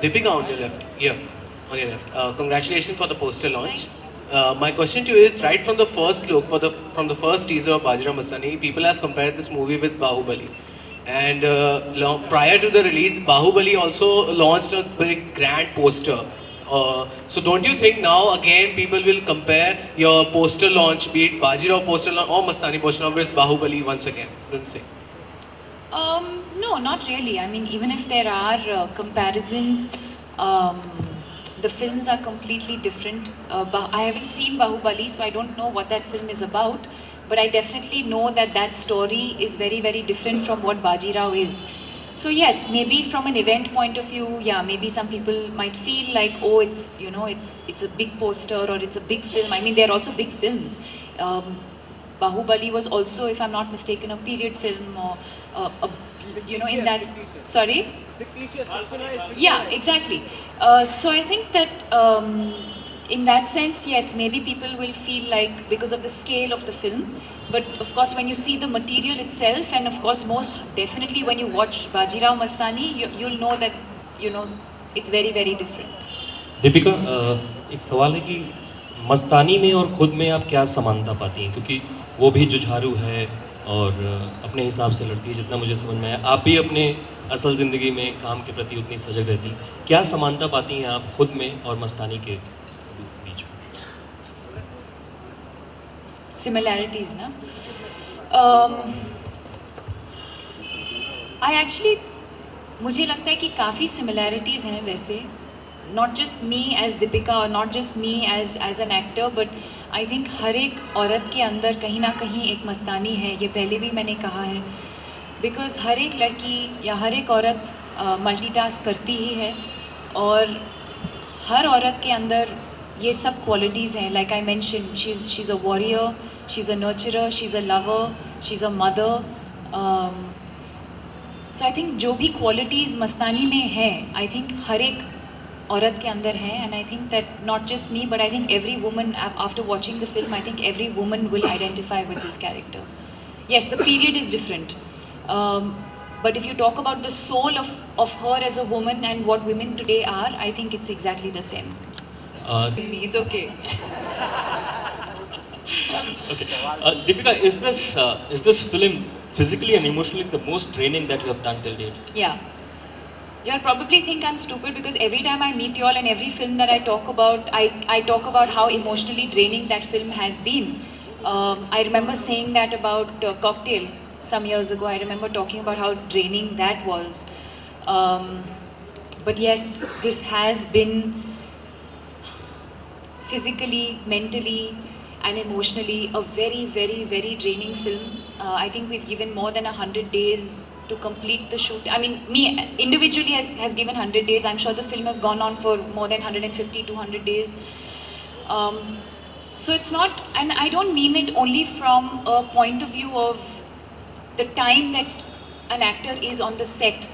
Deepika on your left, here, on your left. Uh, congratulations for the poster launch. Uh, my question to you is, right from the first look, for the from the first teaser of Bajirao Mastani, people have compared this movie with Bahubali. And uh, long, prior to the release, Bahubali also launched a big grand poster. Uh, so don't you think now again people will compare your poster launch, be it Bajirao poster launch or Mastani poster launch with Bahubali once again? Don't you think? Um, no, not really. I mean, even if there are uh, comparisons, um, the films are completely different. Uh, I haven't seen Bahubali, so I don't know what that film is about. But I definitely know that that story is very, very different from what Bajirao is. So yes, maybe from an event point of view, yeah, maybe some people might feel like, oh, it's you know, it's it's a big poster or it's a big film. I mean, they're also big films. Um, Bahubali was also, if I'm not mistaken, a period film or uh, a, you know, in that. Sorry. Yeah, exactly. Uh, so I think that um, in that sense, yes, maybe people will feel like because of the scale of the film. But of course, when you see the material itself, and of course, most definitely when you watch Bajirao Mastani, you, you'll know that you know it's very, very different. Deepika अ, एक सवाल है कि मस्तानी में और खुद में आप क्या समानता पाती हैं क्योंकि वो भी जुझारू है और अपने हिसाब से लड़ती है जितना मुझे समझ में आया। आप भी अपने असल ज़िंदगी में काम के प्रति उतनी सजग रहती क्या समानता पाती हैं आप खुद में और मस्तानी के बीच में? Similarities na um, actually मुझे लगता है कि काफ़ी सिमिलैरिटीज़ हैं वैसे। Not just me as Deepika और not just me as as an actor but I think हर एक औरत के अंदर कहीं ना कहीं एक मस्तानी है, ये पहले भी मैंने कहा है। बिकॉज़ हर एक लड़की या हर एक औरत मल्टी मल्टीटास्क करती ही है और हर औरत के अंदर ये सब क्वालिटीज़ हैं। Like I mention she is she is a warrior she is a nurturer she is a lover she is a mother so I think जो भी क्वालिटीज़ मस्तानी में हैं आई थिंक हर एक औरत के अंदर है and I think that not just me but I think every woman after watching the film I think every woman will identify with this character yes the period is different um, but if you talk about the soul of, of her as a woman and what women today are i think it's exactly the same a, it's me it's okay Okay. Uh, Deepika, is this uh, is this film physically and emotionally the most training that you have done till date? yeah you'll probably think i'm stupid because every time i meet y'all and every film that i talk about i, I talk about how emotionally draining that film has been. Um, i remember saying that about uh, cocktail some years ago. I remember talking about how draining that was. Um, but yes this has been physically, mentally, and emotionally a very, very, very draining film. Uh, I think we've given more than 100 days to complete the shoot. I mean, me individually has, has given 100 days. I'm sure the film has gone on for more than 150, 200 days. Um, so it's not, and I don't mean it only from a point of view of the time that an actor is on the set,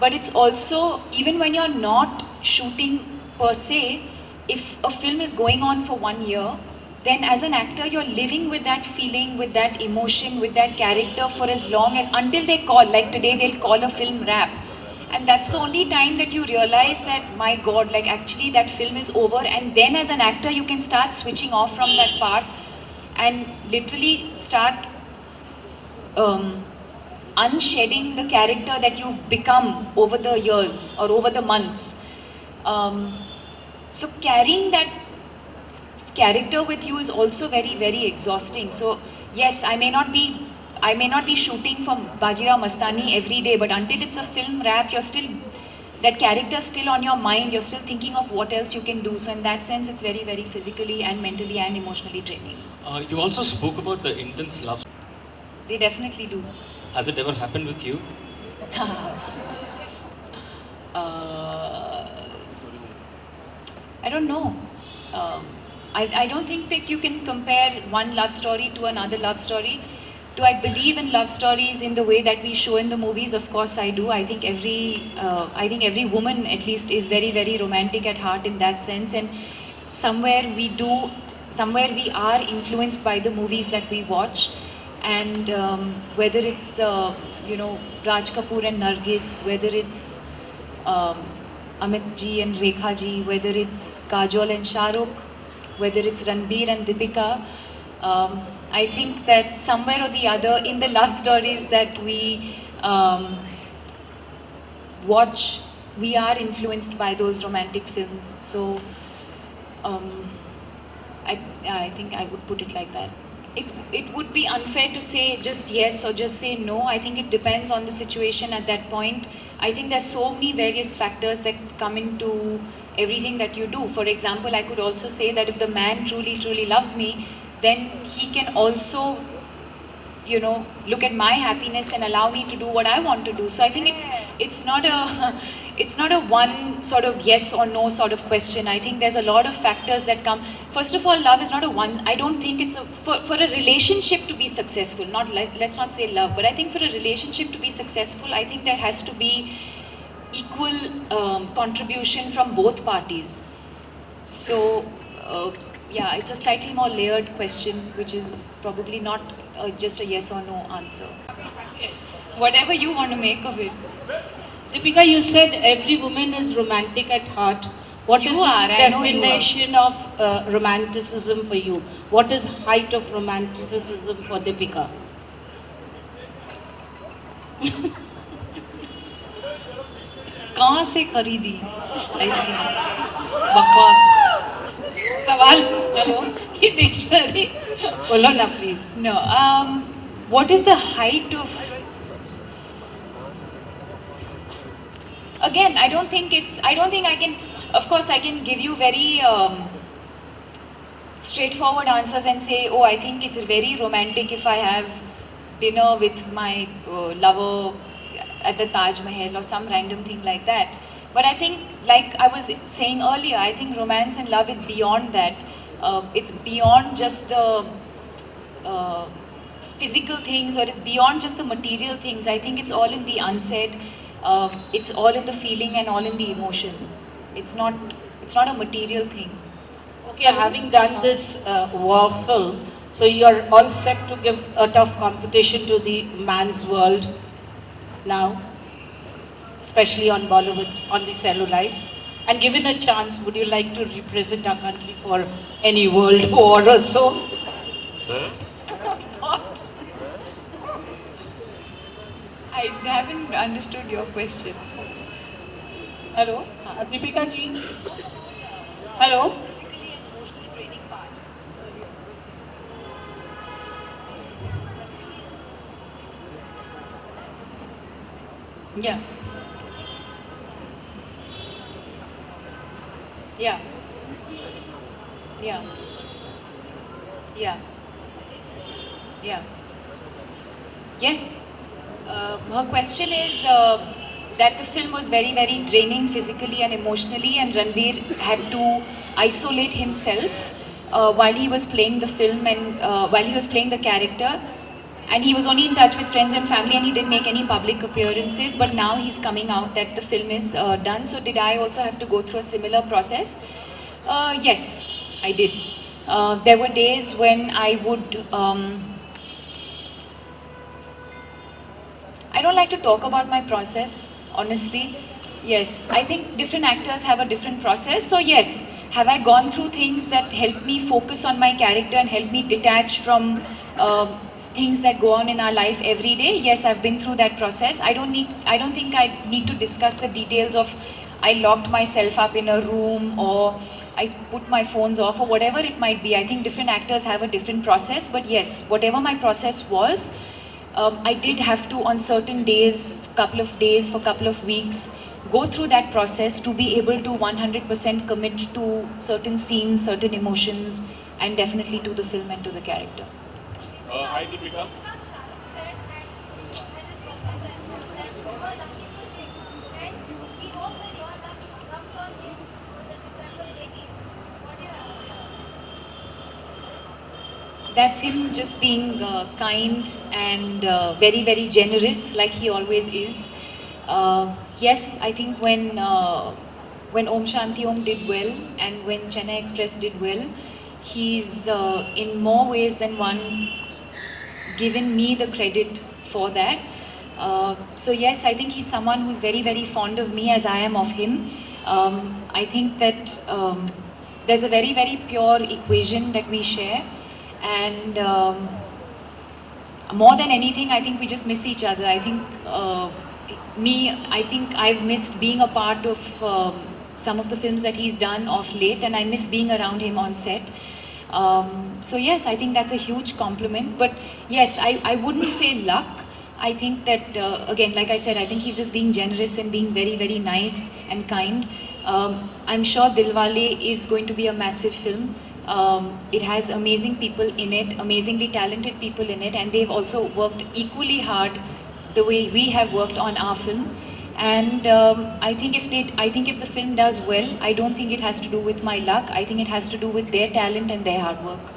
but it's also, even when you're not shooting per se, if a film is going on for one year, then as an actor, you're living with that feeling, with that emotion, with that character for as long as until they call. Like today, they'll call a film wrap. And that's the only time that you realize that, my God, like actually that film is over. And then as an actor, you can start switching off from that part and literally start um, unshedding the character that you've become over the years or over the months. Um, so carrying that character with you is also very very exhausting so yes i may not be i may not be shooting for Bajirao mastani every day but until it's a film wrap you're still that character still on your mind you're still thinking of what else you can do so in that sense it's very very physically and mentally and emotionally draining Uh, you also spoke about the intense love. they definitely do Has it ever happened with you? uh, I don't know. Um, I, I don't think that you can compare one love story to another love story. Do I believe in love stories in the way that we show in the movies? Of course, I do. I think every uh, I think every woman, at least, is very very romantic at heart in that sense. And somewhere we do, somewhere we are influenced by the movies that we watch. And um, whether it's uh, you know Raj Kapoor and Nargis, whether it's um, Amit ji and Rekha ji, whether it's Kajol and Shahrukh, whether it's Ranbir and Deepika. Um, I think that somewhere or the other, in the love stories that we um, watch, we are influenced by those romantic films. So um, I, I think I would put it like that. It, it would be unfair to say just yes or just say no. I think it depends on the situation at that point. I think there's so many various factors that come into everything that you do. For example, I could also say that if the man truly, truly loves me, then he can also you know look at my happiness and allow me to do what i want to do. So i think it's it's not a it's not a one sort of yes or no sort of question. I think there's a lot of factors that come. First of all love is not a one i don't think it's a for, for a relationship to be successful not let, let's not say love but i think for a relationship to be successful i think there has to be equal um, contribution from both parties so uh, yeah it's a slightly more layered question which is probably not uh, just a yes or no answer whatever you want to make of it Deepika, you said every woman is romantic at heart. What You is are, the I definition of uh, romanticism for you? What is height of romanticism for Deepika? कहाँ से खरीदी ऐसी बकवास सवाल hello ये dictionary बोलो ना please No. Um, what is the height of? Again, I don't think it's. I don't think I can. Of course, I can give you very um, straightforward answers and say, oh, I think it's very romantic if I have dinner with my uh, lover at the Taj Mahal or some random thing like that. But I think, like I was saying earlier, I think romance and love is beyond that. Uh, it's beyond just the uh, physical things or it's beyond just the material things. I think it's all in the unsaid. Uh, it's all in the feeling and all in the emotion. It's not. It's not a material thing. Okay, having done this uh, war film, so you are all set to give a tough competition to the man's world now, especially on Bollywood, on the celluloid. And given a chance, would you like to represent our country for any world war or so? I haven't understood your question. Hello, uh, Deepika ji. Hello. Yeah. Yeah. Yeah. Yeah. Yeah. Yes. Uh, her question is uh, that the film was very, very draining physically and emotionally, and Ranveer had to isolate himself uh, while he was playing the film and uh, while he was playing the character. And he was only in touch with friends and family, and he didn't make any public appearances. But now he's coming out that the film is uh, done. So, did I also have to go through a similar process? Uh, yes, I did. Uh, there were days when I would. Um, I don't like to talk about my process, honestly. Yes, I think different actors have a different process. So, yes, have I gone through things that help me focus on my character and help me detach from uh, things that go on in our life every day? Yes, I've been through that process. I don't need. I don't think I need to discuss the details of. I locked myself up in a room or I put my phones off or whatever it might be. I think different actors have a different process. But yes, whatever my process was, um, I did have to on certain days, couple of days, for couple of weeks, go through that process to be able to 100% commit to certain scenes, certain emotions, and definitely to the film and to the character. Uh, hi, Deepika. That's him just being uh, kind and uh, very, very generous, like he always is. Uh, yes, I think when uh, when Om Shanti Om did well and when Chennai Express did well, he's uh, in more ways than one given me the credit for that. Uh, so yes, I think he's someone who's very, very fond of me as I am of him. Um, I think that um, there's a very, very pure equation that we share. And um, more than anything, I think we just miss each other. I think uh, me, I think I've missed being a part of um, some of the films that he's done of late, and I miss being around him on set. Um, so yes, I think that's a huge compliment. But yes, I, I wouldn't say luck. I think that, uh, again, like I said, I think he's just being generous and being very, very nice and kind. Um, I'm sure Dilwale is going to be a massive film. Um, it has amazing people in it, amazingly talented people in it, and they've also worked equally hard the way we have worked on our film. And um, I think if they, I think if the film does well, I don't think it has to do with my luck. I think it has to do with their talent and their hard work.